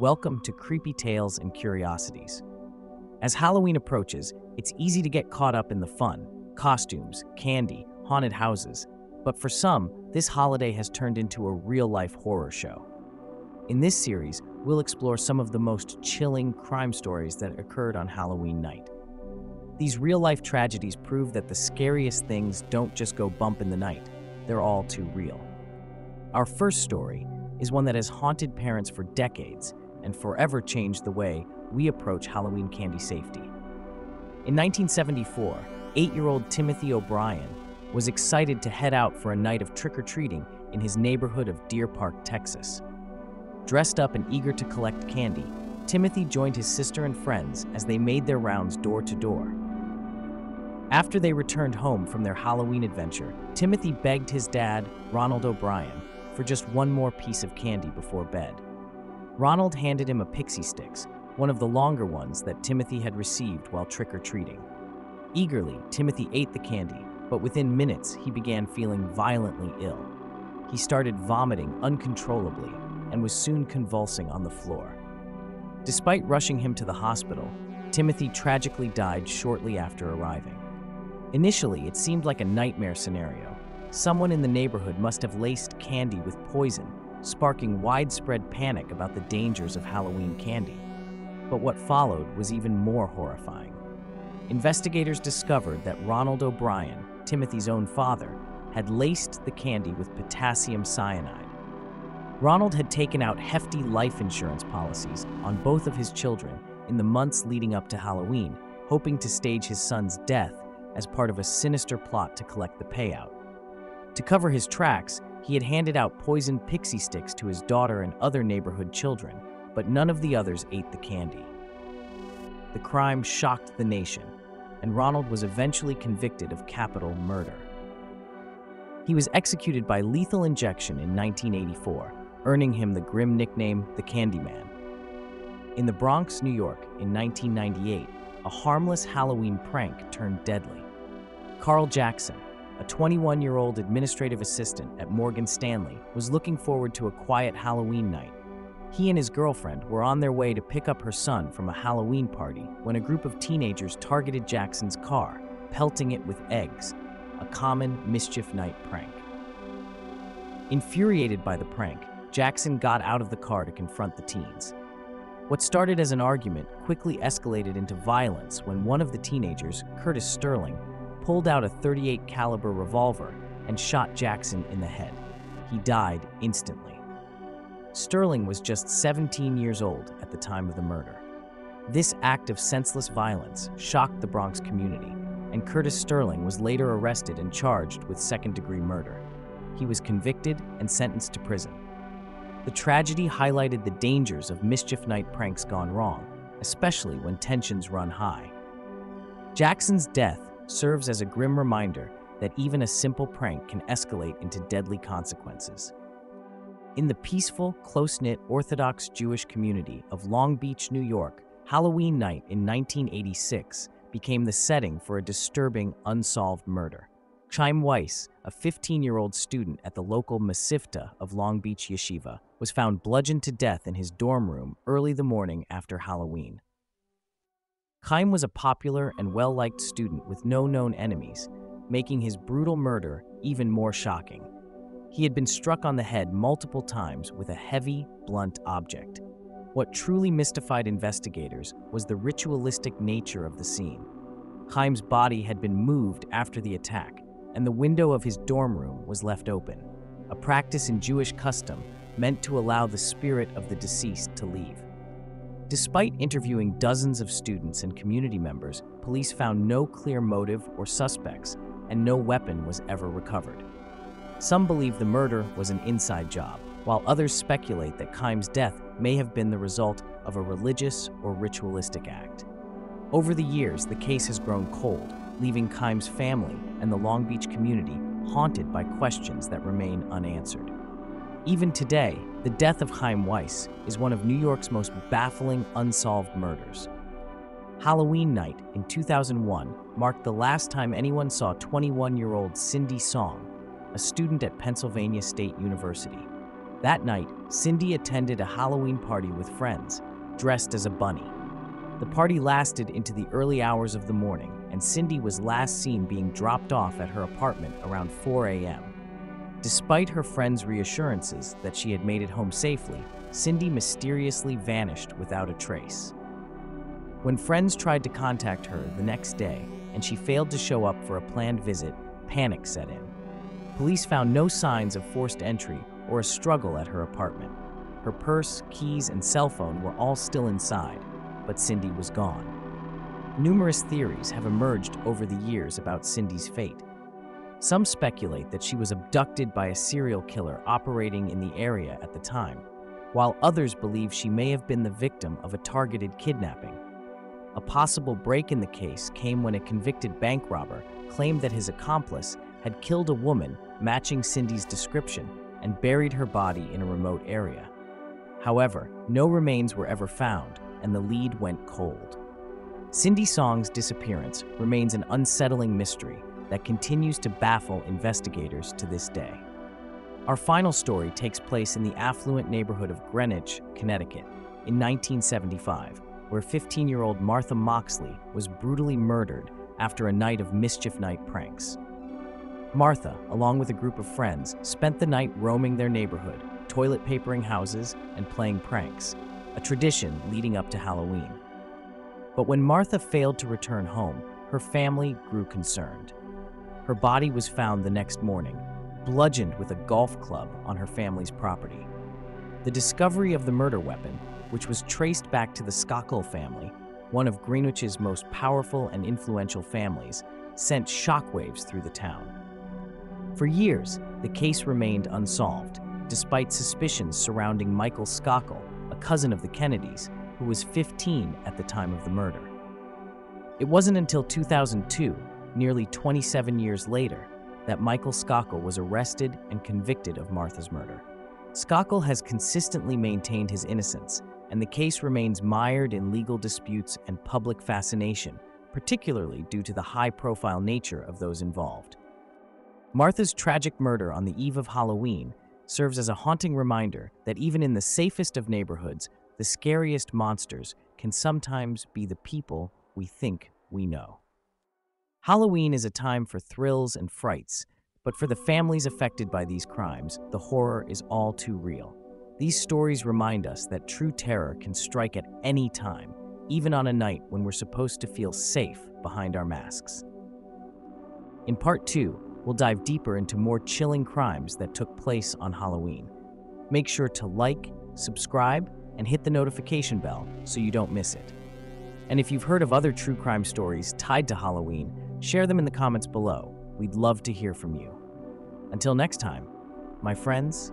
Welcome to Creepy Tales and Curiosities. As Halloween approaches, it's easy to get caught up in the fun costumes, candy, haunted houses. But for some, this holiday has turned into a real life horror show. In this series, we'll explore some of the most chilling crime stories that occurred on Halloween night. These real life tragedies prove that the scariest things don't just go bump in the night, they're all too real. Our first story is one that has haunted parents for decades and forever changed the way we approach Halloween candy safety. In 1974, eight year old Timothy O'Bryan was excited to head out for a night of trick or treating in his neighborhood of Deer Park, Texas. Dressed up and eager to collect candy, Timothy joined his sister and friends as they made their rounds door to door. After they returned home from their Halloween adventure, Timothy begged his dad, Ronald O'Bryan, for just one more piece of candy before bed. Ronald handed him a Pixy Stix, one of the longer ones that Timothy had received while trick or treating. Eagerly, Timothy ate the candy, but within minutes he began feeling violently ill. He started vomiting uncontrollably and was soon convulsing on the floor. Despite rushing him to the hospital, Timothy tragically died shortly after arriving. Initially, it seemed like a nightmare scenario. Someone in the neighborhood must have laced candy with poison, sparking widespread panic about the dangers of Halloween candy. But what followed was even more horrifying. Investigators discovered that Ronald O'Bryan, Timothy's own father, had laced the candy with potassium cyanide. Ronald had taken out hefty life insurance policies on both of his children in the months leading up to Halloween, hoping to stage his son's death as part of a sinister plot to collect the payout. To cover his tracks, he had handed out poisoned Pixy Stix to his daughter and other neighborhood children, but none of the others ate the candy. The crime shocked the nation, and Ronald was eventually convicted of capital murder. He was executed by lethal injection in 1984, earning him the grim nickname the Candyman. In the Bronx, New York, in 1998, a harmless Halloween prank turned deadly. Karl Jackson, a 21 year old administrative assistant at Morgan Stanley, was looking forward to a quiet Halloween night. He and his girlfriend were on their way to pick up her son from a Halloween party when a group of teenagers targeted Jackson's car, pelting it with eggs, a common mischief night prank. Infuriated by the prank, Jackson got out of the car to confront the teens. What started as an argument quickly escalated into violence when one of the teenagers, Curtis Sterling, pulled out a 38 caliber revolver and shot Jackson in the head. He died instantly. Sterling was just 17 years old at the time of the murder. This act of senseless violence shocked the Bronx community, and Curtis Sterling was later arrested and charged with second degree murder. He was convicted and sentenced to prison. The tragedy highlighted the dangers of mischief night pranks gone wrong, especially when tensions run high. Jackson's death serves as a grim reminder that even a simple prank can escalate into deadly consequences. In the peaceful, close knit Orthodox Jewish community of Long Beach, New York, Halloween night in 1986 became the setting for a disturbing, unsolved murder. Chaim Weiss, a 15 year old student at the local Mesivta of Long Beach Yeshiva, was found bludgeoned to death in his dorm room early the morning after Halloween. Chaim was a popular and well liked student with no known enemies, making his brutal murder even more shocking. He had been struck on the head multiple times with a heavy, blunt object. What truly mystified investigators was the ritualistic nature of the scene. Chaim's body had been moved after the attack, and the window of his dorm room was left open, a practice in Jewish custom meant to allow the spirit of the deceased to leave. Despite interviewing dozens of students and community members, police found no clear motive or suspects, and no weapon was ever recovered. Some believe the murder was an inside job, while others speculate that Chaim's death may have been the result of a religious or ritualistic act. Over the years, the case has grown cold, leaving Chaim's family and the Long Beach community haunted by questions that remain unanswered. Even today, the death of Chaim Weiss is one of New York's most baffling unsolved murders. Halloween night in 2001 marked the last time anyone saw 21 year old Cindy Song, a student at Pennsylvania State University. That night, Cindy attended a Halloween party with friends, dressed as a bunny. The party lasted into the early hours of the morning, and Cindy was last seen being dropped off at her apartment around 4 a.m. Despite her friends' reassurances that she had made it home safely, Cindy mysteriously vanished without a trace. When friends tried to contact her the next day and she failed to show up for a planned visit, panic set in. Police found no signs of forced entry or a struggle at her apartment. Her purse, keys, and cell phone were all still inside, but Cindy was gone. Numerous theories have emerged over the years about Cindy's fate. Some speculate that she was abducted by a serial killer operating in the area at the time, while others believe she may have been the victim of a targeted kidnapping. A possible break in the case came when a convicted bank robber claimed that his accomplice had killed a woman matching Cindy's description and buried her body in a remote area. However, no remains were ever found, and the lead went cold. Cindy Song's disappearance remains an unsettling mystery that continues to baffle investigators to this day. Our final story takes place in the affluent neighborhood of Greenwich, Connecticut, in 1975, where 15 year old Martha Moxley was brutally murdered after a night of mischief night pranks. Martha, along with a group of friends, spent the night roaming their neighborhood, toilet papering houses, and playing pranks, a tradition leading up to Halloween. But when Martha failed to return home, her family grew concerned. Her body was found the next morning, bludgeoned with a golf club on her family's property. The discovery of the murder weapon, which was traced back to the Skakel family, one of Greenwich's most powerful and influential families, sent shockwaves through the town. For years, the case remained unsolved, despite suspicions surrounding Michael Skakel, a cousin of the Kennedys, who was 15 at the time of the murder. It wasn't until 2002, nearly 27 years later, that Michael Skakel was arrested and convicted of Martha's murder. Skakel has consistently maintained his innocence, and the case remains mired in legal disputes and public fascination, particularly due to the high-profile nature of those involved. Martha's tragic murder on the eve of Halloween serves as a haunting reminder that even in the safest of neighborhoods, the scariest monsters can sometimes be the people we think we know. Halloween is a time for thrills and frights, but for the families affected by these crimes, the horror is all too real. These stories remind us that true terror can strike at any time, even on a night when we're supposed to feel safe behind our masks. In part two, we'll dive deeper into more chilling crimes that took place on Halloween. Make sure to like, subscribe, and hit the notification bell so you don't miss it. And if you've heard of other true crime stories tied to Halloween, share them in the comments below. We'd love to hear from you. Until next time, my friends,